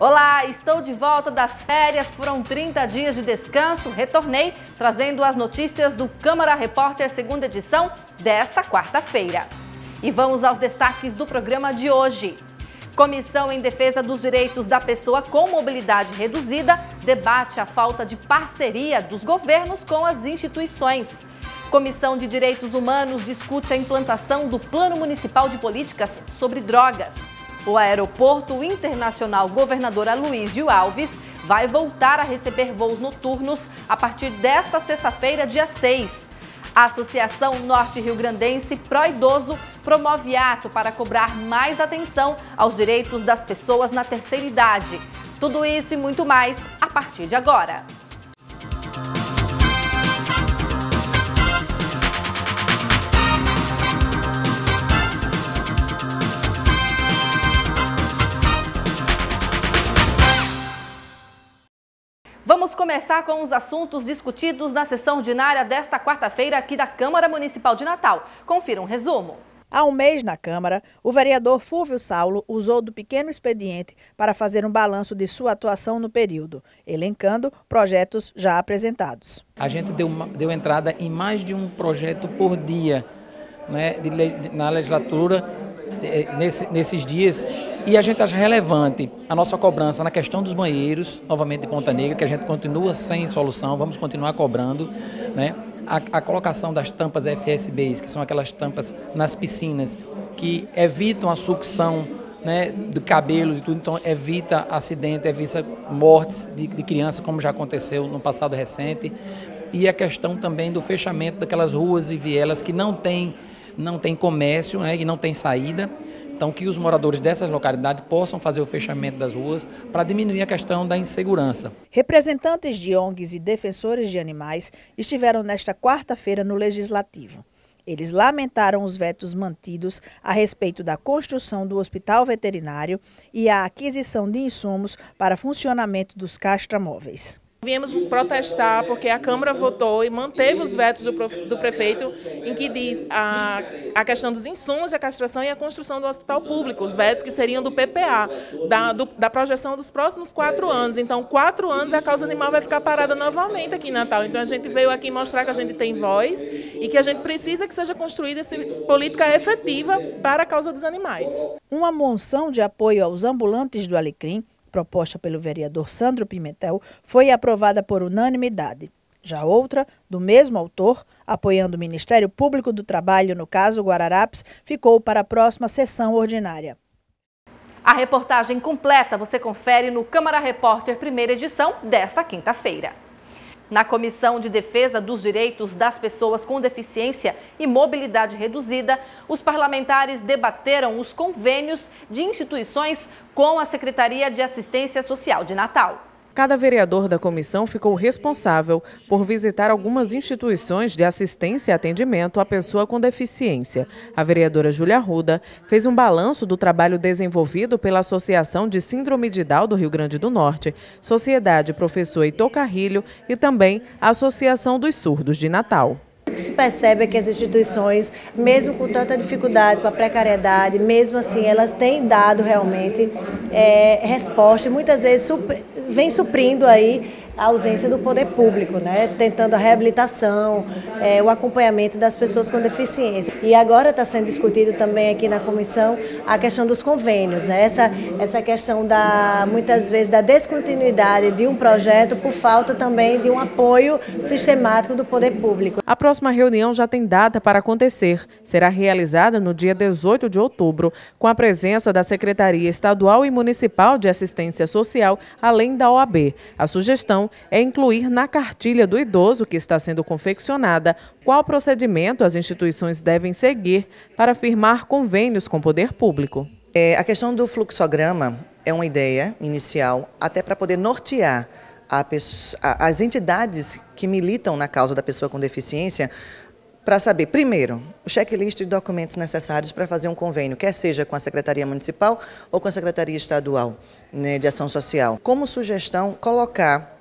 Olá, estou de volta das férias. Foram 30 dias de descanso. Retornei trazendo as notícias do Câmara Repórter, segunda edição, desta quarta-feira. E vamos aos destaques do programa de hoje. Comissão em Defesa dos Direitos da Pessoa com Mobilidade Reduzida debate a falta de parceria dos governos com as instituições. Comissão de Direitos Humanos discute a implantação do Plano Municipal de Políticas sobre Drogas. O Aeroporto Internacional Governador Aloysio Alves vai voltar a receber voos noturnos a partir desta sexta-feira, dia 6. A Associação Norte Rio Grandense Pró Idoso promove ato para cobrar mais atenção aos direitos das pessoas na terceira idade. Tudo isso e muito mais a partir de agora. Vamos começar com os assuntos discutidos na sessão ordinária desta quarta-feira aqui da Câmara Municipal de Natal. Confira um resumo. Há um mês na Câmara, o vereador Fúvio Saulo usou do pequeno expediente para fazer um balanço de sua atuação no período, elencando projetos já apresentados. A gente deu, deu entrada em mais de um projeto por dia né, de, na legislatura nesse, nesses dias e a gente acha relevante a nossa cobrança na questão dos banheiros, novamente de Ponta Negra, que a gente continua sem solução, vamos continuar cobrando. Né? A, a colocação das tampas FSBs, que são aquelas tampas nas piscinas, que evitam a sucção né, de cabelos e tudo, então evita acidente, evita mortes de, de crianças, como já aconteceu no passado recente. E a questão também do fechamento daquelas ruas e vielas que não tem, não tem comércio né, e não tem saída. Então, que os moradores dessas localidades possam fazer o fechamento das ruas para diminuir a questão da insegurança. Representantes de ONGs e defensores de animais estiveram nesta quarta-feira no Legislativo. Eles lamentaram os vetos mantidos a respeito da construção do hospital veterinário e a aquisição de insumos para funcionamento dos castramóveis. Viemos protestar porque a Câmara votou e manteve os vetos do, do prefeito em que diz a, a questão dos insumos a castração e a construção do hospital público, os vetos que seriam do PPA, da, do, da projeção dos próximos quatro anos. Então, quatro anos a causa animal vai ficar parada novamente aqui em Natal. Então, a gente veio aqui mostrar que a gente tem voz e que a gente precisa que seja construída essa política efetiva para a causa dos animais. Uma moção de apoio aos ambulantes do Alecrim proposta pelo vereador Sandro Pimentel, foi aprovada por unanimidade. Já outra, do mesmo autor, apoiando o Ministério Público do Trabalho no caso Guararapes, ficou para a próxima sessão ordinária. A reportagem completa você confere no Câmara Repórter, primeira edição, desta quinta-feira. Na Comissão de Defesa dos Direitos das Pessoas com Deficiência e Mobilidade Reduzida, os parlamentares debateram os convênios de instituições com a Secretaria de Assistência Social de Natal. Cada vereador da comissão ficou responsável por visitar algumas instituições de assistência e atendimento à pessoa com deficiência. A vereadora Júlia Ruda fez um balanço do trabalho desenvolvido pela Associação de Síndrome de Down do Rio Grande do Norte, Sociedade Professor Heitor Carrilho e também a Associação dos Surdos de Natal. O que se percebe é que as instituições, mesmo com tanta dificuldade, com a precariedade, mesmo assim, elas têm dado realmente é, resposta e muitas vezes supri, vem suprindo aí a ausência do poder público, né? tentando a reabilitação, é, o acompanhamento das pessoas com deficiência. E agora está sendo discutido também aqui na comissão a questão dos convênios, né? essa, essa questão da, muitas vezes, da descontinuidade de um projeto por falta também de um apoio sistemático do poder público. A próxima reunião já tem data para acontecer. Será realizada no dia 18 de outubro, com a presença da Secretaria Estadual e Municipal de Assistência Social, além da OAB. A sugestão é incluir na cartilha do idoso que está sendo confeccionada qual procedimento as instituições devem seguir para firmar convênios com o poder público. É, a questão do fluxograma é uma ideia inicial, até para poder nortear pessoa, as entidades que militam na causa da pessoa com deficiência para saber, primeiro, o checklist de documentos necessários para fazer um convênio, quer seja com a Secretaria Municipal ou com a Secretaria Estadual né, de Ação Social. Como sugestão, colocar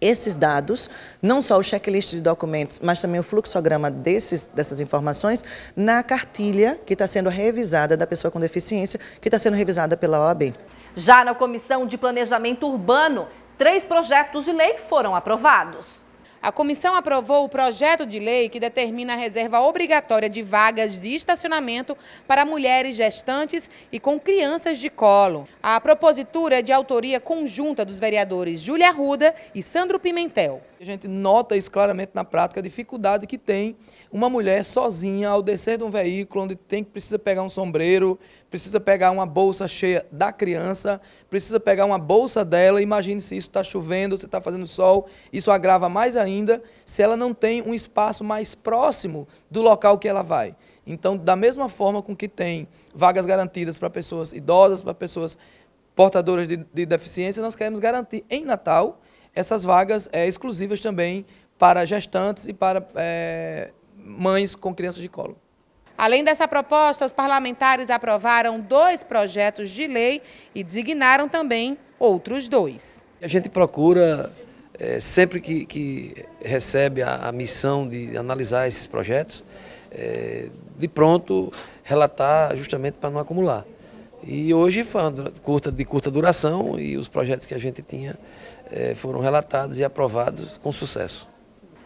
esses dados, não só o checklist de documentos, mas também o fluxograma desses, dessas informações, na cartilha que está sendo revisada da pessoa com deficiência, que está sendo revisada pela OAB. Já na Comissão de Planejamento Urbano, três projetos de lei foram aprovados. A comissão aprovou o projeto de lei que determina a reserva obrigatória de vagas de estacionamento para mulheres gestantes e com crianças de colo. A propositura é de autoria conjunta dos vereadores Júlia Arruda e Sandro Pimentel. A gente nota isso claramente na prática, a dificuldade que tem uma mulher sozinha ao descer de um veículo onde tem que precisa pegar um sombreiro, precisa pegar uma bolsa cheia da criança, precisa pegar uma bolsa dela. Imagine se isso está chovendo, se está fazendo sol, isso agrava mais ainda se ela não tem um espaço mais próximo do local que ela vai. Então, da mesma forma com que tem vagas garantidas para pessoas idosas, para pessoas portadoras de, de deficiência, nós queremos garantir em Natal essas vagas é, exclusivas também para gestantes e para é, mães com crianças de colo. Além dessa proposta, os parlamentares aprovaram dois projetos de lei e designaram também outros dois. A gente procura, é, sempre que, que recebe a, a, missão de analisar esses projetos, é, de pronto relatar justamente para não acumular. E hoje foi curta, de curta duração e os projetos que a gente tinha foram relatados e aprovados com sucesso.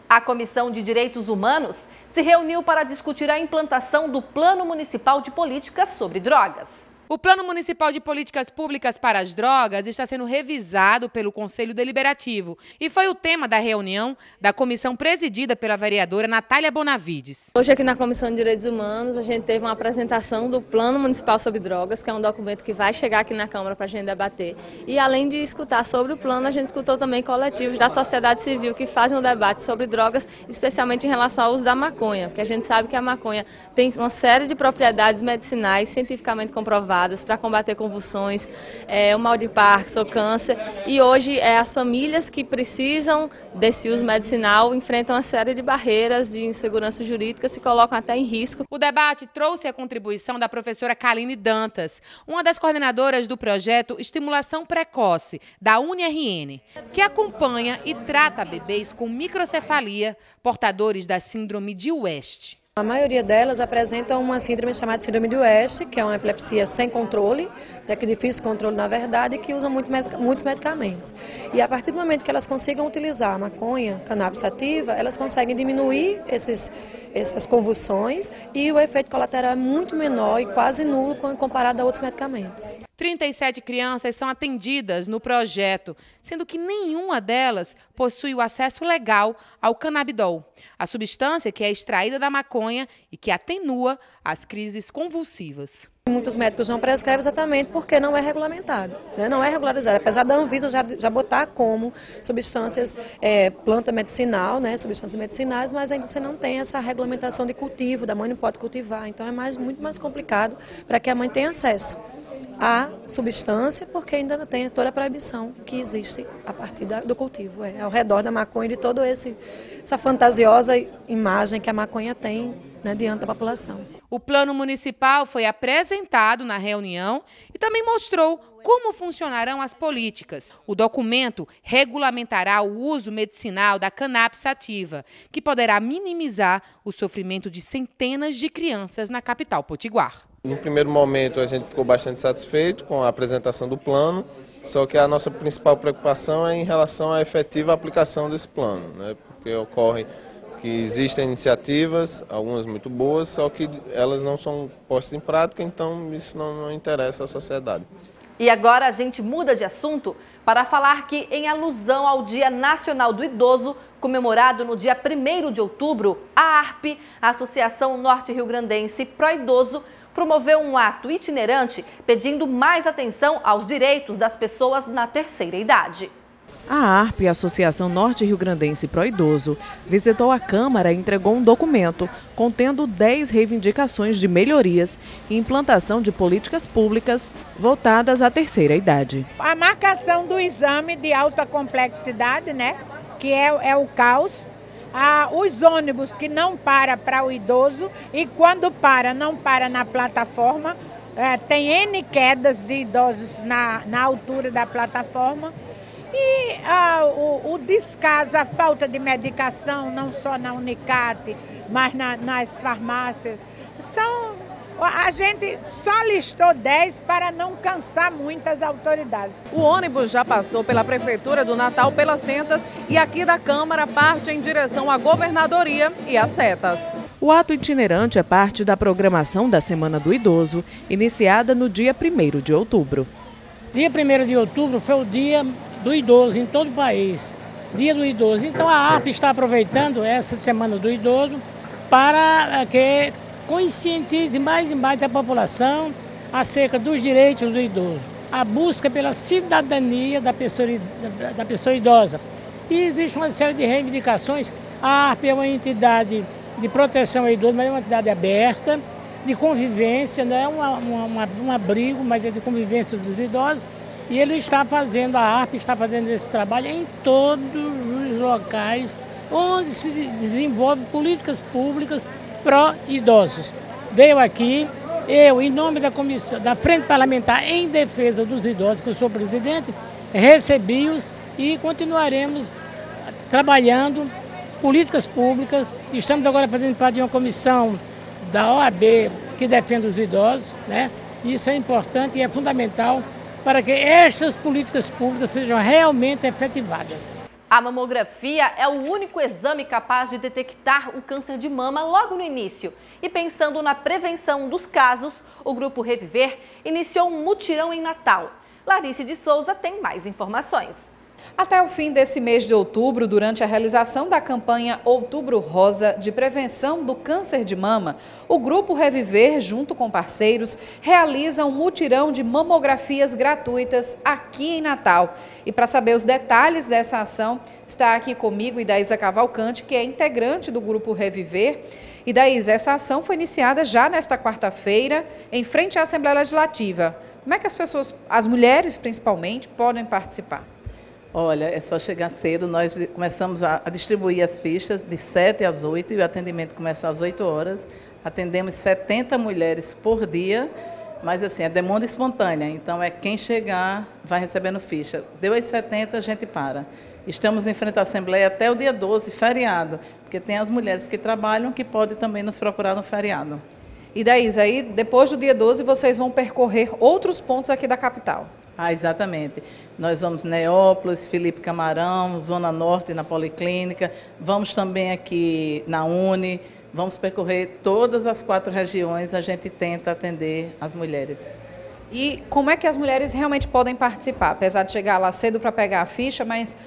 A Comissão de Direitos Humanos se reuniu para discutir a implantação do Plano Municipal de Políticas sobre Drogas. O Plano Municipal de Políticas Públicas para as Drogas está sendo revisado pelo Conselho Deliberativo e foi o tema da reunião da comissão presidida pela vereadora Natália Bonavides. Hoje aqui na Comissão de Direitos Humanos a gente teve uma apresentação do Plano Municipal sobre Drogas, que é um documento que vai chegar aqui na Câmara para a gente debater. E além de escutar sobre o plano, a gente escutou também coletivos da sociedade civil que fazem um debate sobre drogas, especialmente em relação ao uso da maconha, porque a gente sabe que a maconha tem uma série de propriedades medicinais cientificamente comprovadas para combater convulsões, é, o mal de Parkinson, câncer. E hoje é, as famílias que precisam desse uso medicinal enfrentam uma série de barreiras de insegurança jurídica, se colocam até em risco. O debate trouxe a contribuição da professora Kaline Dantas, uma das coordenadoras do projeto Estimulação Precoce, da UniRN, que acompanha e trata bebês com microcefalia, portadores da síndrome de West. A maioria delas apresentam uma síndrome chamada síndrome de West, que é uma epilepsia sem controle, é que difícil controle na verdade, e que usa muito, muitos medicamentos. E a partir do momento que elas consigam utilizar maconha, cannabis ativa, elas conseguem diminuir esses, essas convulsões e o efeito colateral é muito menor e quase nulo comparado a outros medicamentos. 37 crianças são atendidas no projeto, sendo que nenhuma delas possui o acesso legal ao canabidol, a substância que é extraída da maconha e que atenua as crises convulsivas. Muitos médicos não prescrevem exatamente porque não é regulamentado, né? não é regularizado. Apesar da Anvisa já, já botar como substâncias, é, planta medicinal, né? substâncias medicinais, mas ainda você não tem essa regulamentação de cultivo, da mãe não pode cultivar. Então é mais, muito mais complicado para que a mãe tenha acesso a substância, porque ainda não tem toda a proibição que existe a partir da, do cultivo, é, ao redor da maconha, de toda essa fantasiosa imagem que a maconha tem né, diante da população. O plano municipal foi apresentado na reunião e também mostrou como funcionarão as políticas. O documento regulamentará o uso medicinal da cannabis sativa, que poderá minimizar o sofrimento de centenas de crianças na capital potiguar. No primeiro momento, a gente ficou bastante satisfeito com a apresentação do plano, só que a nossa principal preocupação é em relação à efetiva aplicação desse plano, né? porque ocorre que existem iniciativas, algumas muito boas, só que elas não são postas em prática, então isso não, não interessa à sociedade. E agora a gente muda de assunto para falar que, em alusão ao Dia Nacional do Idoso, comemorado no dia 1 de outubro, a ARP, a Associação Norte Rio Grandense Pro Idoso, promoveu um ato itinerante pedindo mais atenção aos direitos das pessoas na terceira idade. A ARP, Associação Norte Rio Grandense Pro Idoso, visitou a Câmara e entregou um documento contendo 10 reivindicações de melhorias e implantação de políticas públicas voltadas à terceira idade. A marcação do exame de alta complexidade, né, que é, é o CAUS, ah, os ônibus que não para para o idoso e quando para, não para na plataforma. É, tem N quedas de idosos na, na altura da plataforma. E ah, o, o, descaso, a falta de medicação, não só na Unicate, mas na, nas farmácias, são A gente só listou 10 para não cansar muitas autoridades. O ônibus já passou pela Prefeitura do Natal, pelas Sentas e aqui da Câmara parte em direção à Governadoria e às Setas. O ato itinerante é parte da programação da Semana do Idoso, iniciada no dia 1 de outubro. Dia 1 de outubro foi o dia do idoso em todo o país. Dia do idoso. Então a ARP está aproveitando essa Semana do Idoso para que conscientize mais e mais a população acerca dos direitos do idoso, a busca pela cidadania da pessoa, da pessoa idosa. E existe uma série de reivindicações. A ARP é uma entidade de proteção ao idoso, mas é uma entidade aberta, de convivência, não é uma, uma, um abrigo, mas é de convivência dos idosos. E ele está fazendo, a ARP está fazendo esse trabalho em todos os locais onde se desenvolve políticas públicas pró-idosos. Veio aqui, eu, em nome da comissão, da Frente Parlamentar em Defesa dos Idosos, que eu sou presidente, recebi-os e continuaremos trabalhando políticas públicas. Estamos agora fazendo parte de uma comissão da OAB que defende os idosos, né? Isso é importante e é fundamental para que estas políticas públicas sejam realmente efetivadas. A mamografia é o único exame capaz de detectar o câncer de mama logo no início. E pensando na prevenção dos casos, o Grupo Reviver iniciou um mutirão em Natal. Larice de Souza tem mais informações. Até o fim desse mês de outubro, durante a realização da campanha Outubro Rosa de prevenção do câncer de mama, o Grupo Reviver, junto com parceiros, realiza um mutirão de mamografias gratuitas aqui em Natal. E para saber os detalhes dessa ação, está aqui comigo Idaísa Cavalcante, que é integrante do Grupo Reviver. E Daísa, essa ação foi iniciada já nesta quarta-feira, em frente à Assembleia Legislativa. Como é que as pessoas, as mulheres principalmente, podem participar? Olha, é só chegar cedo. Nós começamos a, distribuir as fichas de 7 às 8 e o atendimento começa às 8 horas. Atendemos 70 mulheres por dia, mas assim, é demanda espontânea. Então, é quem chegar vai recebendo ficha. Deu as 70, a gente para. Estamos em frente à Assembleia até o dia 12, feriado, porque tem as mulheres que trabalham que podem também nos procurar no feriado. E daí, aí, depois do dia 12, vocês vão percorrer outros pontos aqui da capital. Ah, exatamente. Nós vamos Neópolis, Felipe Camarão, Zona Norte na Policlínica, vamos também aqui na Uni, vamos percorrer todas as quatro regiões, a gente tenta atender as mulheres. E como é que as mulheres realmente podem participar? Apesar de chegar lá cedo para pegar a ficha, mas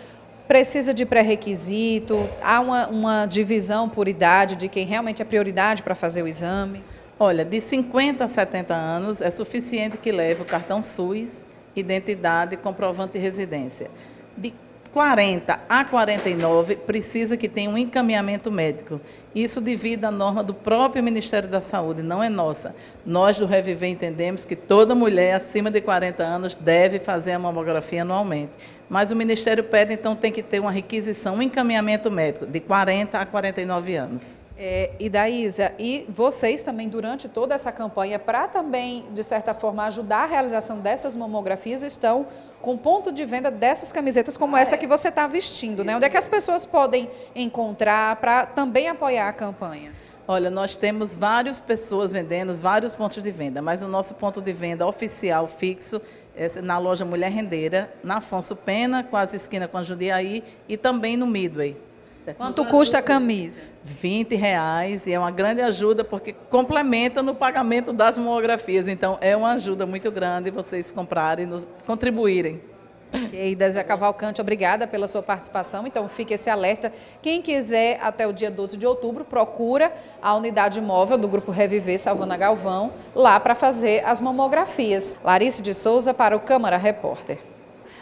precisa de pré-requisito? Há uma, uma divisão por idade de quem realmente é prioridade para fazer o exame? Olha, de 50 a 70 anos é suficiente que leve o cartão SUS identidade comprovante de residência. De 40 a 49 precisa que tenha um encaminhamento médico. Isso devido à norma do próprio Ministério da Saúde, não é nossa. Nós do Reviver entendemos que toda mulher acima de 40 anos deve fazer a mamografia anualmente. Mas o Ministério pede, então tem que ter uma requisição, um encaminhamento médico de 40 a 49 anos. É, e Daísa, e vocês também, durante toda essa campanha, para também, de certa forma, ajudar a realização dessas mamografias, estão com ponto de venda dessas camisetas como essa que você está vestindo, né? Onde é que as pessoas podem encontrar para também apoiar a campanha? Olha, nós temos várias pessoas vendendo, vários pontos de venda, mas o nosso ponto de venda oficial, fixo, é na loja Mulher Rendeira, na Afonso Pena, quase esquina com a Judiaí, e também no Midway. Quanto custa a camisa? 20 reais e é uma grande ajuda porque complementa no pagamento das mamografias. Então é uma ajuda muito grande vocês comprarem, nos, contribuírem. E Zé Cavalcante, obrigada pela sua participação. Então fique esse alerta. Quem quiser, até o dia 12 de outubro, procura a unidade móvel do Grupo Reviver Salvana Galvão lá para fazer as mamografias. Larice de Souza para o Câmara Repórter.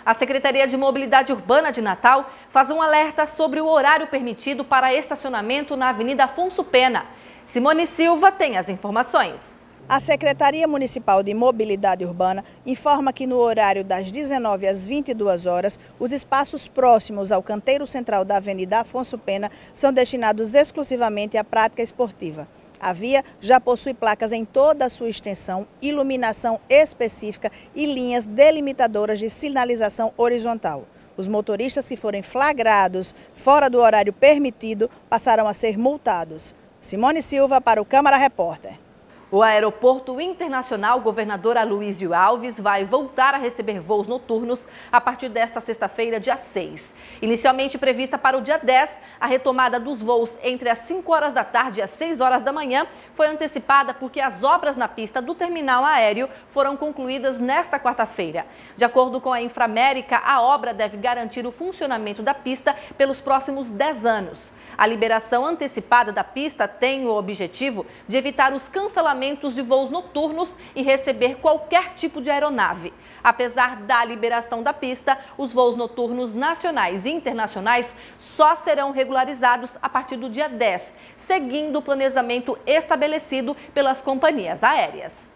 A Secretaria de Mobilidade Urbana de Natal faz um alerta sobre o horário permitido para estacionamento na Avenida Afonso Pena. Simone Silva tem as informações. A Secretaria Municipal de Mobilidade Urbana informa que no horário das 19 às 22 horas, os espaços próximos ao canteiro central da Avenida Afonso Pena são destinados exclusivamente à prática esportiva. A via já possui placas em toda a sua extensão, iluminação específica e linhas delimitadoras de sinalização horizontal. Os motoristas que forem flagrados fora do horário permitido passarão a ser multados. Simone Silva para o Câmara Repórter. O Aeroporto Internacional Governador Aloysio Alves vai voltar a receber voos noturnos a partir desta sexta-feira, dia 6. Inicialmente prevista para o dia 10, a retomada dos voos entre as 5 horas da tarde e as 6 horas da manhã foi antecipada porque as obras na pista do terminal aéreo foram concluídas nesta quarta-feira. De acordo com a Inframérica, a obra deve garantir o funcionamento da pista pelos próximos 10 anos. A liberação antecipada da pista tem o objetivo de evitar os cancelamentos de voos noturnos e receber qualquer tipo de aeronave. Apesar da liberação da pista, os voos noturnos nacionais e internacionais só serão regularizados a partir do dia 10, seguindo o planejamento estabelecido pelas companhias aéreas.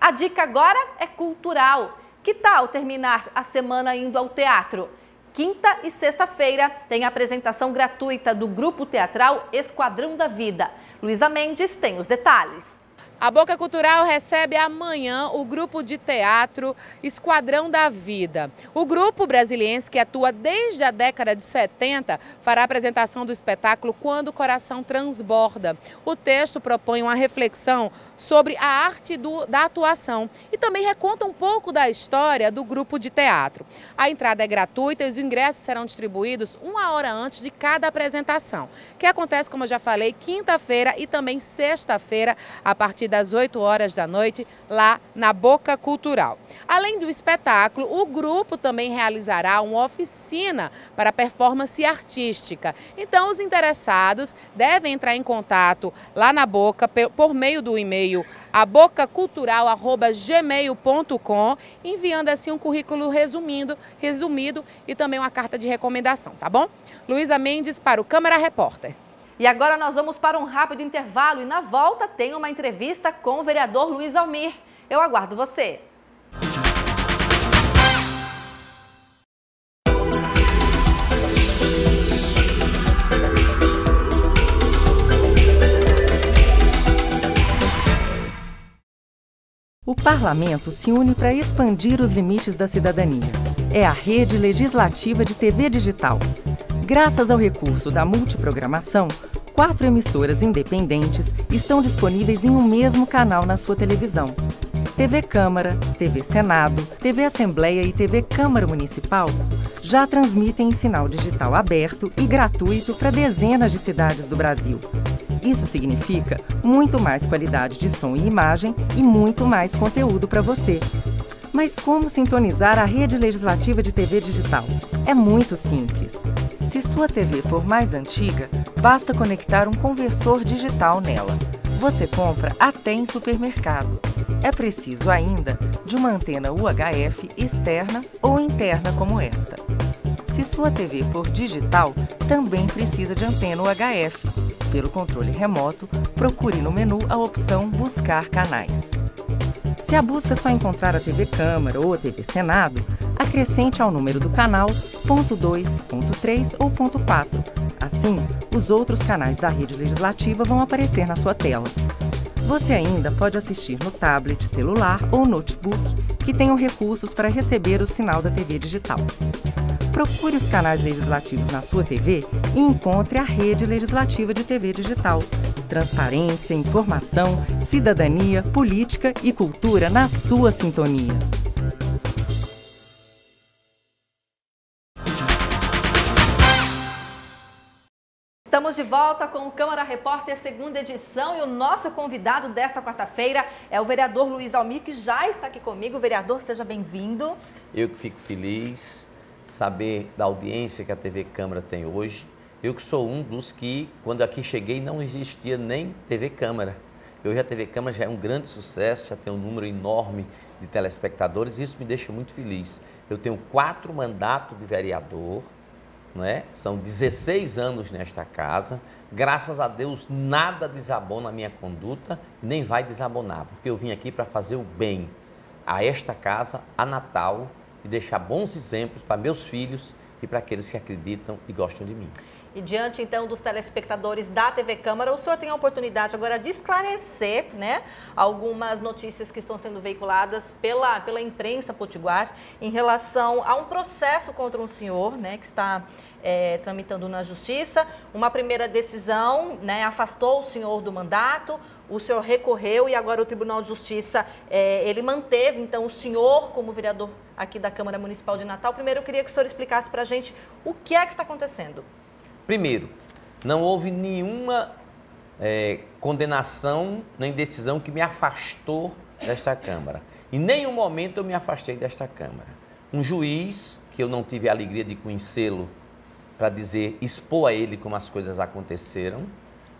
A dica agora é cultural. Que tal terminar a semana indo ao teatro? Quinta e sexta-feira tem a apresentação gratuita do grupo teatral Esquadrão da Vida. Luísa Mendes tem os detalhes. A Boca Cultural recebe amanhã o grupo de teatro Esquadrão da Vida. O grupo brasiliense, que atua desde a década de 70, fará a apresentação do espetáculo Quando o Coração Transborda. O texto propõe uma reflexão sobre a arte do, da atuação e também reconta um pouco da história do grupo de teatro. A entrada é gratuita e os ingressos serão distribuídos uma hora antes de cada apresentação, que acontece, como eu já falei, quinta-feira e também sexta-feira, a partir das 8 horas da noite, lá na Boca Cultural. Além do espetáculo, o grupo também realizará uma oficina para performance artística. Então, os interessados devem entrar em contato lá na Boca por meio do e-mail abocacultural@gmail.com, enviando assim um currículo resumindo, resumido e também uma carta de recomendação, tá bom? Luísa Mendes para o Câmara Repórter. E agora nós vamos para um rápido intervalo e na volta tem uma entrevista com o vereador Luiz Almir. Eu aguardo você. O parlamento se une para expandir os limites da cidadania. É a rede legislativa de TV digital. Graças ao recurso da multiprogramação, quatro emissoras independentes estão disponíveis em um mesmo canal na sua televisão. TV Câmara, TV Senado, TV Assembleia e TV Câmara Municipal já transmitem em sinal digital aberto e gratuito para dezenas de cidades do Brasil. Isso significa muito mais qualidade de som e imagem e muito mais conteúdo para você. Mas como sintonizar a rede legislativa de TV digital? É muito simples. Se sua TV for mais antiga, basta conectar um conversor digital nela. Você compra até em supermercado. É preciso ainda de uma antena UHF externa ou interna como esta. Se sua TV for digital, também precisa de antena UHF. Pelo controle remoto, procure no menu a opção Buscar canais. Se a busca só encontrar a TV Câmara ou a TV Senado, acrescente ao número do canal ponto 2, ponto 3 ou ponto 4. Assim, os outros canais da rede legislativa vão aparecer na sua tela. Você ainda pode assistir no tablet, celular ou notebook que tenham recursos para receber o sinal da TV digital. Procure os canais legislativos na sua TV e encontre a rede legislativa de TV digital. Transparência, informação, cidadania, política e cultura na sua sintonia. Estamos de volta com o Câmara Repórter, segunda edição, e o nosso convidado desta quarta-feira é o vereador Luiz Almir, que já está aqui comigo. Vereador, seja bem-vindo. Eu que fico feliz saber da audiência que a TV Câmara tem hoje. Eu que sou um dos que, quando aqui cheguei, não existia nem TV Câmara. Hoje a TV Câmara já é um grande sucesso, já tem um número enorme de telespectadores, e isso me deixa muito feliz. Eu tenho quatro mandatos de vereador, né? São 16 anos nesta casa. Graças a Deus, nada desabona a minha conduta, nem vai desabonar, porque eu vim aqui para fazer o bem a esta casa, a Natal, e deixar bons exemplos para meus filhos e para aqueles que acreditam e gostam de mim. E diante então dos telespectadores da TV Câmara, o senhor tem a oportunidade agora de esclarecer né, algumas notícias que estão sendo veiculadas pela, pela imprensa potiguar em relação a um processo contra um senhor né, que está é, tramitando na justiça. Uma primeira decisão né, afastou o senhor do mandato. o senhor recorreu e agora o Tribunal de Justiça, é, ele manteve, então, o senhor como vereador aqui da Câmara Municipal de Natal. Primeiro, eu queria que o senhor explicasse para a gente o que é que está acontecendo. Primeiro, não houve nenhuma é, condenação nem decisão que me afastou desta Câmara. Em nenhum momento eu me afastei desta Câmara. Um juiz, que eu não tive a alegria de conhecê-lo para dizer, expor a ele como as coisas aconteceram.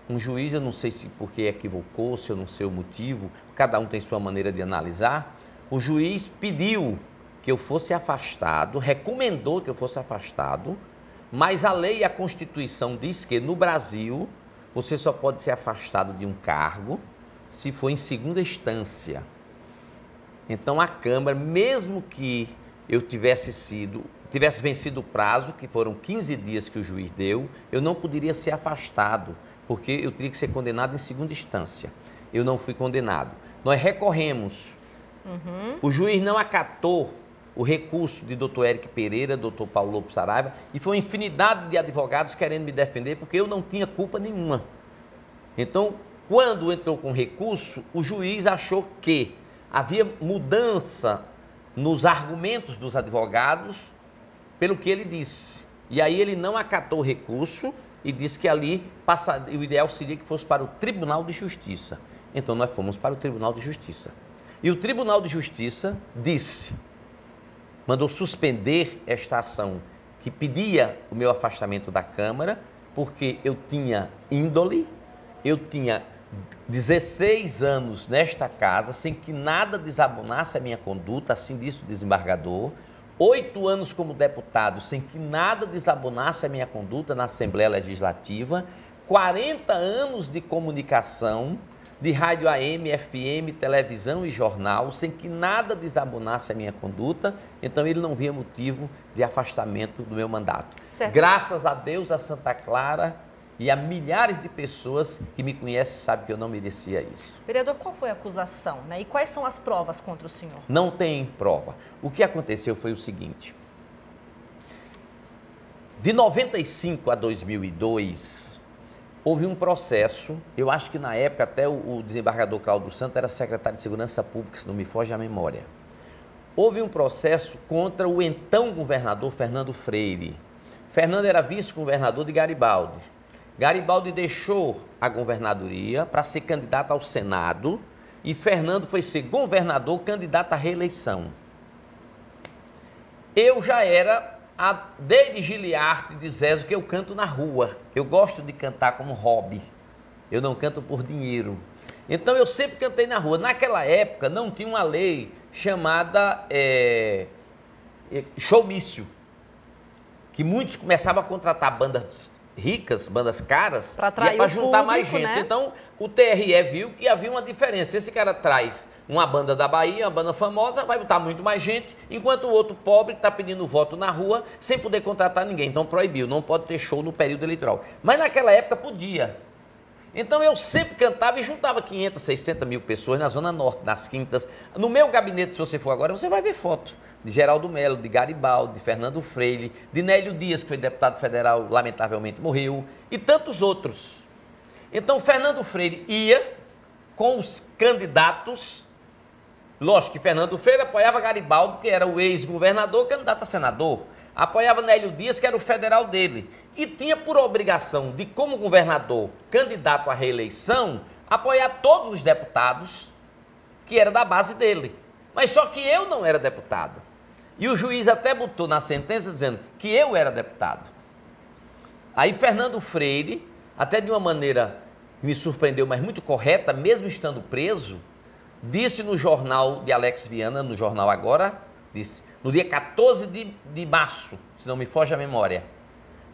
Um juiz, eu não sei se porque equivocou, se eu não sei o motivo, cada um tem sua maneira de analisar. O juiz pediu que eu fosse afastado, recomendou que eu fosse afastado, mas a lei e a Constituição diz que no Brasil você só pode ser afastado de um cargo se for em segunda instância. Então a Câmara, mesmo que eu tivesse sido, tivesse vencido o prazo, que foram 15 dias que o juiz deu, eu não poderia ser afastado, porque eu teria que ser condenado em segunda instância. Eu não fui condenado. Nós recorremos. Uhum. O juiz não acatou o recurso de doutor Eric Pereira, doutor Paulo Lopes Saraiva, e foi uma infinidade de advogados querendo me defender, porque eu não tinha culpa nenhuma. Então, quando entrou com recurso, o juiz achou que havia mudança nos argumentos dos advogados pelo que ele disse. E aí ele não acatou o recurso e disse que ali o ideal seria que fosse para o Tribunal de Justiça. Então nós fomos para o Tribunal de Justiça. E o Tribunal de Justiça disse mandou suspender esta ação que pedia o meu afastamento da Câmara, porque eu tinha índole, eu tinha 16 anos nesta casa, sem que nada desabonasse a minha conduta, assim disse o desembargador. Oito anos como deputado, sem que nada desabonasse a minha conduta na Assembleia Legislativa. 40 anos de comunicação, de rádio AM, FM, televisão e jornal, sem que nada desabonasse a minha conduta, então ele não via motivo de afastamento do meu mandato. Certo. Graças a Deus, a Santa Clara e a milhares de pessoas que me conhecem sabem que eu não merecia isso. Vereador, qual foi a acusação né? e quais são as provas contra o senhor? Não tem prova. O que aconteceu foi o seguinte. De 95 a 2002, houve um processo, eu acho que na época até o, o desembargador Cláudio Santos era secretário de Segurança Pública, se não me foge a memória. Houve um processo contra o então governador Fernando Freire. Fernando era vice-governador de Garibaldi. Garibaldi deixou a governadoria para ser candidato ao Senado e Fernando foi ser governador, candidato à reeleição. Eu já era a, desde Giliarte de Zezo que eu canto na rua. Eu gosto de cantar como hobby. Eu não canto por dinheiro. Então eu sempre cantei na rua. Naquela época não tinha uma lei chamada é, showmício, que muitos começavam a contratar bandas ricas, bandas caras, para juntar mais gente. Né? Então o TRE viu que havia uma diferença. Esse cara traz uma banda da Bahia, uma banda famosa, vai botar muito mais gente, enquanto o outro pobre está pedindo voto na rua sem poder contratar ninguém. Então proibiu, não pode ter show no período eleitoral. Mas naquela época podia. Então eu sempre cantava e juntava 500, 600 mil pessoas na Zona Norte, nas quintas. No meu gabinete, se você for agora, você vai ver foto de Geraldo Melo, de Garibaldi, de Fernando Freire, de Nélio Dias, que foi deputado federal, lamentavelmente morreu, e tantos outros. Então Fernando Freire ia com os candidatos Lógico que Fernando Freire apoiava Garibaldi, que era o ex-governador, candidato a senador. Apoiava Nélio Dias, que era o federal dele. E tinha por obrigação de, como governador, candidato à reeleição, apoiar todos os deputados que era da base dele. Mas só que eu não era deputado. E o juiz até botou na sentença dizendo que eu era deputado. Aí Fernando Freire, até de uma maneira que me surpreendeu, mas muito correta, mesmo estando preso, disse no jornal de Alex Viana, no jornal Agora, disse, no dia 14 de, de março, se não me foge a memória,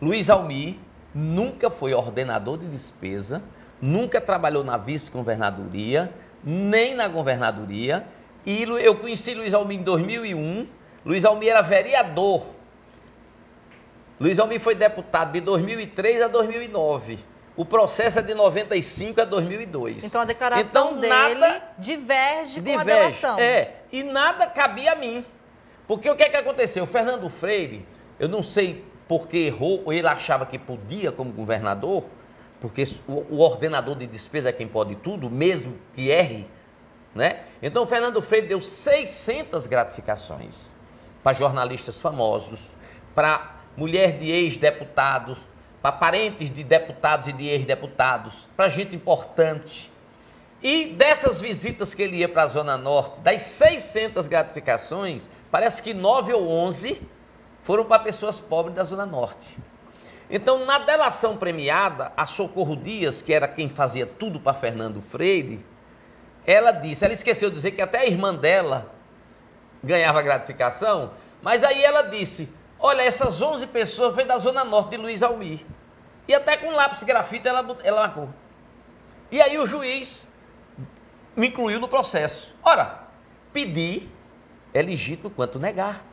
Luiz Almi nunca foi ordenador de despesa, nunca trabalhou na vice-governadoria, nem na governadoria, e eu conheci Luiz Almi em 2001, Luiz Almi era vereador, Luiz Almi foi deputado de 2003 a 2009. O processo é de 95 a 2002. Então a declaração então, dele diverge, diverge com a delação. É, e nada cabia a mim. Porque o que é que aconteceu? O Fernando Freire, eu não sei porque errou, ou ele achava que podia como governador, porque o, o ordenador de despesa é quem pode tudo, mesmo que erre, né? Então o Fernando Freire deu 600 gratificações para jornalistas famosos, para mulher de ex-deputados, para parentes de deputados e de ex-deputados, para gente importante. E dessas visitas que ele ia para a Zona Norte, das 600 gratificações, parece que 9 ou 11 foram para pessoas pobres da Zona Norte. Então, na delação premiada, a Socorro Dias, que era quem fazia tudo para Fernando Freire, ela disse, ela esqueceu de dizer que até a irmã dela ganhava gratificação, mas aí ela disse, olha, essas 11 pessoas vêm da Zona Norte de Luiz Almir. E até com lápis grafite ela, ela marcou. E aí o juiz me incluiu no processo. Ora, pedir é legítimo quanto negar.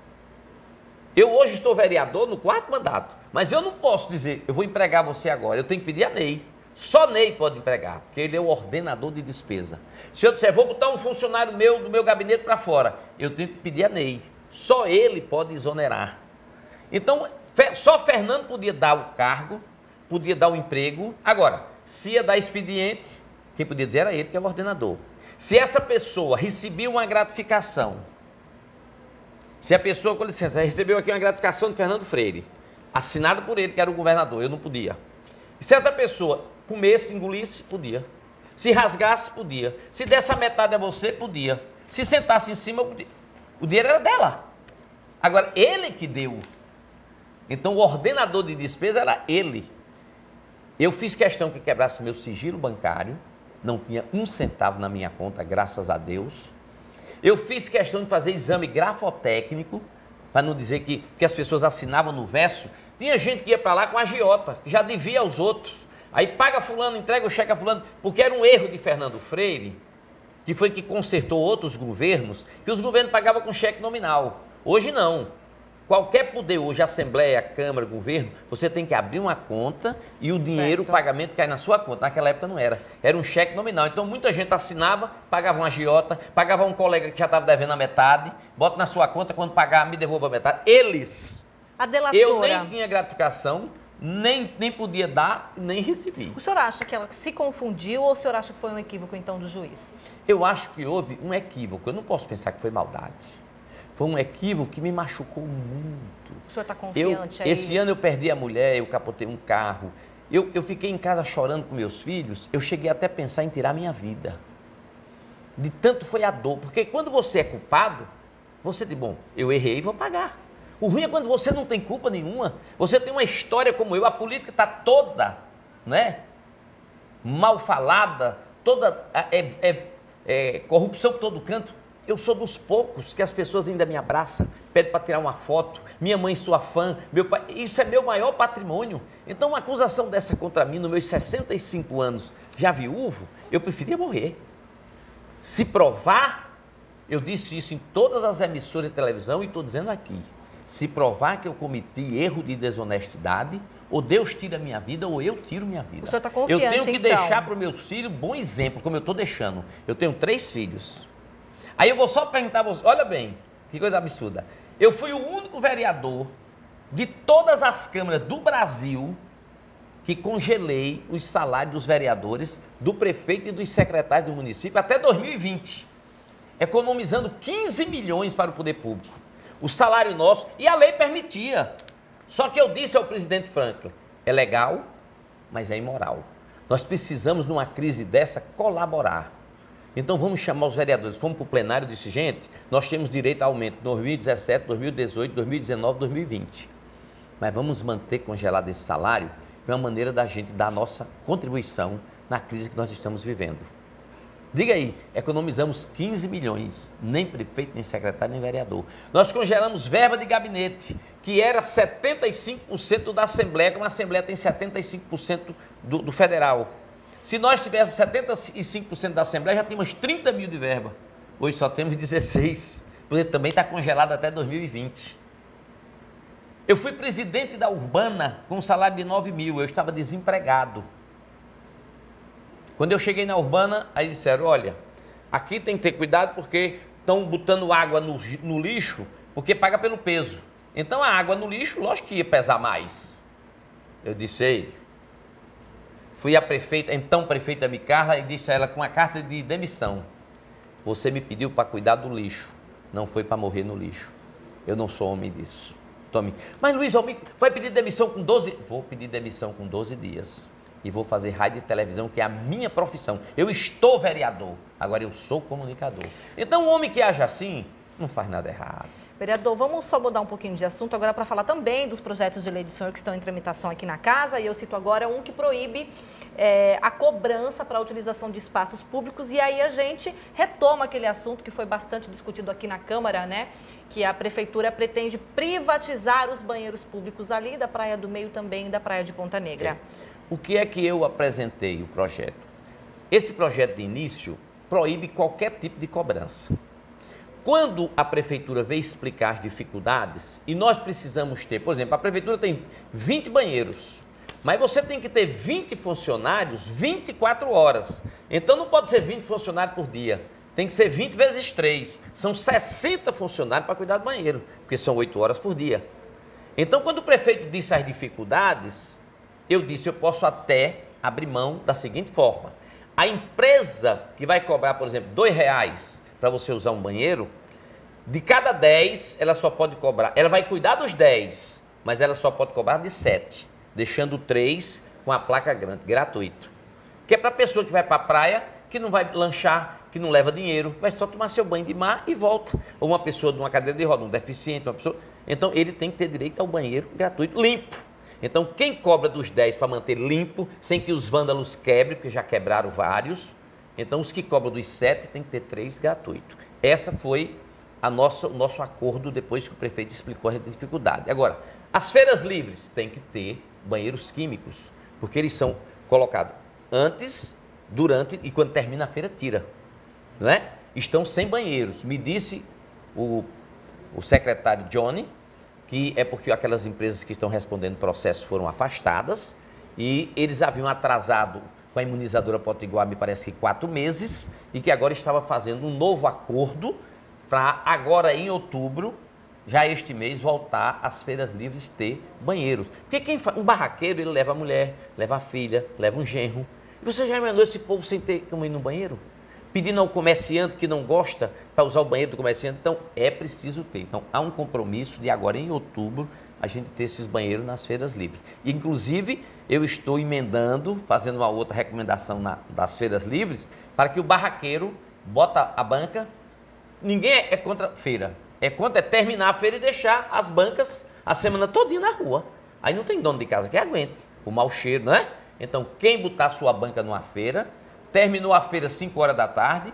Eu hoje estou vereador no quarto mandato, mas eu não posso dizer, eu vou empregar você agora, eu tenho que pedir a Ney. Só Ney pode empregar, porque ele é o ordenador de despesa. Se eu disser, vou botar um funcionário meu do meu gabinete para fora, eu tenho que pedir a Ney. Só ele pode exonerar. Então, só Fernando podia dar o cargo, podia dar o emprego. Agora, se ia dar expediente, quem podia dizer era ele, que é o ordenador. Se essa pessoa recebeu uma gratificação, se a pessoa, com licença, recebeu aqui uma gratificação de Fernando Freire, assinada por ele, que era o governador, eu não podia. Se essa pessoa comesse, engolisse, podia. Se rasgasse, podia. Se desse a metade a você, podia. Se sentasse em cima, podia. O dinheiro era dela. Agora, ele que deu. Então, o ordenador de despesa era ele. Eu fiz questão que quebrasse meu sigilo bancário, não tinha um centavo na minha conta, graças a Deus. Eu fiz questão de fazer exame grafotécnico, para não dizer que, que as pessoas assinavam no verso. Tinha gente que ia para lá com agiota, que já devia aos outros. Aí paga fulano, entrega o cheque a fulano, porque era um erro de Fernando Freire, que foi que consertou outros governos, que os governos pagavam com cheque nominal. Hoje não. Qualquer poder hoje, Assembleia, Câmara, Governo, você tem que abrir uma conta e o dinheiro, certo. o pagamento cai na sua conta. Naquela época não era. Era um cheque nominal. Então muita gente assinava, pagava uma agiota, pagava um colega que já estava devendo a metade, bota na sua conta, quando pagar, me devolva a metade. Eles. A delatora. Eu nem tinha gratificação, nem, nem podia dar, nem recebi. O senhor acha que ela se confundiu ou o senhor acha que foi um equívoco então do juiz? Eu acho que houve um equívoco. Eu não posso pensar que foi maldade. Foi um equívoco que me machucou muito. O senhor está confiante eu, aí? Esse ano eu perdi a mulher, eu capotei um carro. Eu, eu fiquei em casa chorando com meus filhos. Eu cheguei até a pensar em tirar minha vida. De tanto foi a dor. Porque quando você é culpado, você diz, bom, eu errei e vou pagar. O ruim é quando você não tem culpa nenhuma. Você tem uma história como eu, a política está toda, né? Mal falada, toda é, é, é, corrupção por todo canto. Eu sou dos poucos que as pessoas ainda me abraçam, pedem para tirar uma foto, minha mãe sua fã, meu pai, isso é meu maior patrimônio. Então, uma acusação dessa contra mim, nos meus 65 anos, já viúvo, eu preferia morrer. Se provar, eu disse isso em todas as emissoras de televisão e estou dizendo aqui, se provar que eu cometi erro de desonestidade, ou Deus tira minha vida, ou eu tiro minha vida. O senhor está confiante, Eu tenho que então. deixar para os meus filhos bom exemplo, como eu estou deixando. Eu tenho três filhos. Aí eu vou só perguntar a você, olha bem, que coisa absurda. Eu fui o único vereador de todas as câmaras do Brasil que congelei os salários dos vereadores, do prefeito e dos secretários do município até 2020, economizando 15 milhões para o poder público. O salário nosso, e a lei permitia. Só que eu disse ao presidente Franklin, é legal, mas é imoral. Nós precisamos, numa crise dessa, colaborar. Então vamos chamar os vereadores. Fomos para o plenário e disse, gente, nós temos direito a aumento 2017, 2018, 2019, 2020. Mas vamos manter congelado esse salário, que é uma maneira da gente dar nossa contribuição na crise que nós estamos vivendo. Diga aí, economizamos 15 milhões, nem prefeito, nem secretário, nem vereador. Nós congelamos verba de gabinete, que era 75% da Assembleia, como a Assembleia tem 75% do, do federal. Se nós tivéssemos 75% da Assembleia, já tínhamos 30 mil de verba. Hoje só temos 16, porque também está congelado até 2020. Eu fui presidente da Urbana com um salário de 9 mil, eu estava desempregado. Quando eu cheguei na Urbana, aí disseram, olha, aqui tem que ter cuidado porque estão botando água no, no lixo, porque paga pelo peso. Então a água no lixo, lógico que ia pesar mais. Eu disse, fui à prefeita, então prefeita Micarla, e disse a ela com uma carta de demissão: Você me pediu para cuidar do lixo, não foi para morrer no lixo. Eu não sou homem disso. Tome. Mas Luiz vai pedir demissão com 12 Vou pedir demissão com 12 dias. E vou fazer rádio e televisão, que é a minha profissão. Eu estou vereador, agora eu sou comunicador. Então, um homem que age assim, não faz nada errado. Vereador, vamos só mudar um pouquinho de assunto agora para falar também dos projetos de lei do senhor que estão em tramitação aqui na casa. E eu cito agora um que proíbe é, a cobrança para a utilização de espaços públicos. E aí a gente retoma aquele assunto que foi bastante discutido aqui na Câmara, né? Que a Prefeitura pretende privatizar os banheiros públicos ali da Praia do Meio também e da Praia de Ponta Negra. É. O que é que eu apresentei o projeto? Esse projeto de início proíbe qualquer tipo de cobrança. Quando a prefeitura vem explicar as dificuldades, e nós precisamos ter, por exemplo, a prefeitura tem 20 banheiros, mas você tem que ter 20 funcionários 24 horas. Então não pode ser 20 funcionários por dia. Tem que ser 20 vezes 3. São 60 funcionários para cuidar do banheiro, porque são 8 horas por dia. Então, quando o prefeito disse as dificuldades, eu disse, eu posso até abrir mão da seguinte forma. A empresa que vai cobrar, por exemplo, R$ reais para você usar um banheiro, de cada 10, ela só pode cobrar, ela vai cuidar dos 10, mas ela só pode cobrar de 7, deixando 3 com a placa grande, gratuito. Que é para pessoa que vai para a praia, que não vai lanchar, que não leva dinheiro, vai só tomar seu banho de mar e volta. Ou uma pessoa de uma cadeira de roda, um deficiente, uma pessoa. Então ele tem que ter direito ao banheiro gratuito, limpo. Então quem cobra dos 10 para manter limpo, sem que os vândalos quebrem, porque já quebraram vários, então, os que cobram dos sete tem que ter três gratuito. Essa foi a nossa, o nosso acordo depois que o prefeito explicou a dificuldade. Agora, as feiras livres têm que ter banheiros químicos, porque eles são colocados antes, durante e quando termina a feira, tira. Não é? Estão sem banheiros. Me disse o, o secretário Johnny que é porque aquelas empresas que estão respondendo processos foram afastadas e eles haviam atrasado com a imunizadora Potiguar, me parece que quatro meses, e que agora estava fazendo um novo acordo para agora em outubro, já este mês, voltar às feiras livres ter banheiros. Porque quem um barraqueiro, ele leva a mulher, leva a filha, leva um genro. E você já imaginou esse povo sem ter como ir no banheiro? Pedindo ao comerciante que não gosta para usar o banheiro do comerciante. Então, é preciso ter. Então, há um compromisso de agora em outubro a gente ter esses banheiros nas feiras livres. Inclusive, eu estou emendando, fazendo uma outra recomendação na, das feiras livres, para que o barraqueiro bota a banca. Ninguém é, é contra feira, é contra é terminar a feira e deixar as bancas a semana todinha na rua. Aí não tem dono de casa que aguente o mau cheiro, não é? Então, quem botar sua banca numa feira, terminou a feira 5 horas da tarde,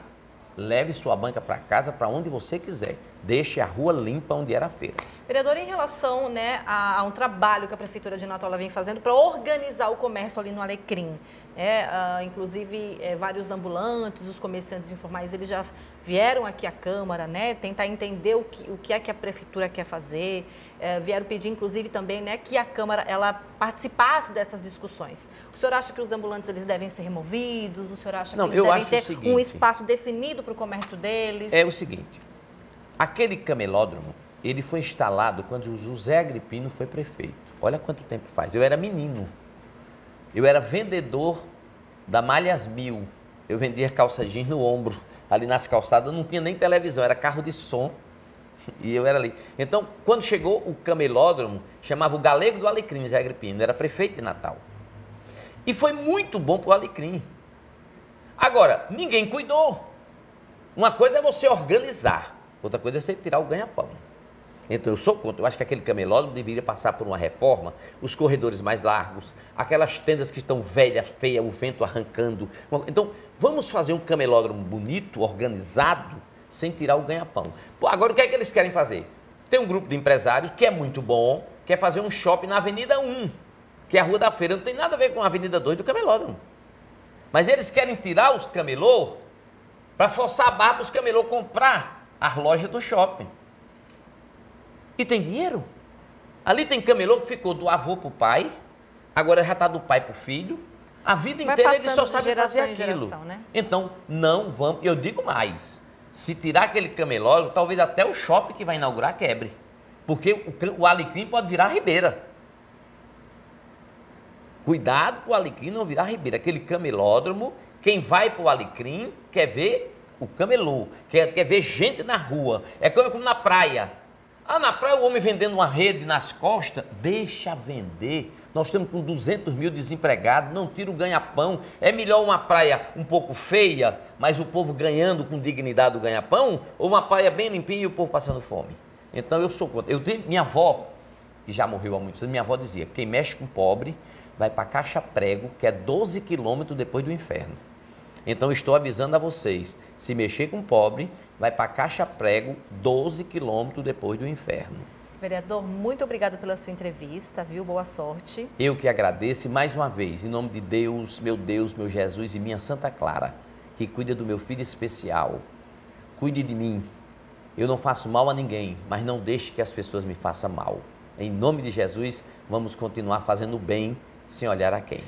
leve sua banca para casa, para onde você quiser. Deixe a rua limpa onde era a feira. Vereador, em relação né, a, a, um trabalho que a Prefeitura de Natal vem fazendo para organizar o comércio ali no Alecrim, é, uh, inclusive é, vários ambulantes, os comerciantes informais, eles já vieram aqui à Câmara, né, tentar entender o que, o que é que a Prefeitura quer fazer, é, vieram pedir, inclusive, também né, que a Câmara ela participasse dessas discussões. O senhor acha que os ambulantes eles devem ser removidos? O senhor acha Não, que eles devem ter seguinte, um espaço definido para o comércio deles? É o seguinte, aquele camelódromo, ele foi instalado quando o José Agripino foi prefeito. Olha quanto tempo faz. Eu era menino. Eu era vendedor da Malhas Mil. Eu vendia calça jeans no ombro. Ali nas calçadas não tinha nem televisão, era carro de som. E eu era ali. Então, quando chegou o camelódromo, chamava o Galego do Alecrim, Zé Agripino, era prefeito de Natal. E foi muito bom para o Alecrim. Agora, ninguém cuidou. Uma coisa é você organizar, outra coisa é você tirar o ganha-pão. Então eu sou contra. Eu acho que aquele camelódromo deveria passar por uma reforma, os corredores mais largos, aquelas tendas que estão velhas, feias, o vento arrancando. Então vamos fazer um camelódromo bonito, organizado, sem tirar o ganha-pão. Agora o que é que eles querem fazer? Tem um grupo de empresários que é muito bom, quer fazer um shopping na Avenida 1, que é a Rua da Feira. Não tem nada a ver com a Avenida 2 do camelódromo. Mas eles querem tirar os camelô para forçar a barra para os camelô comprar as lojas do shopping. E tem dinheiro. Ali tem camelô que ficou do avô para o pai, agora já está do pai para o filho. A vida Vai inteira ele só sabe fazer aquilo. Geração, né? Então, não vamos. Eu digo mais: se tirar aquele camelô, talvez até o shopping que vai inaugurar quebre. Porque o, o alecrim pode virar a ribeira. Cuidado para o Alecrim não virar ribeira. Aquele camelódromo, quem vai para o Alecrim quer ver o camelô, quer, quer ver gente na rua. É como, como na praia. Ah, na praia o homem vendendo uma rede nas costas, deixa vender. Nós estamos com 200 mil desempregados, não tira o ganha-pão. É melhor uma praia um pouco feia, mas o povo ganhando com dignidade o ganha-pão, ou uma praia bem limpinha e o povo passando fome? Então eu sou contra. Eu tenho, minha avó, que já morreu há muitos anos, minha avó dizia: quem mexe com pobre vai para Caixa Prego, que é 12 quilômetros depois do inferno. Então estou avisando a vocês: se mexer com pobre, vai para Caixa Prego, 12 quilômetros depois do inferno. Vereador, muito obrigado pela sua entrevista, viu? Boa sorte. Eu que agradeço mais uma vez, em nome de Deus, meu Deus, meu Jesus e minha Santa Clara, que cuida do meu filho especial, cuide de mim. Eu não faço mal a ninguém, mas não deixe que as pessoas me façam mal. Em nome de Jesus, vamos continuar fazendo bem sem olhar a quem.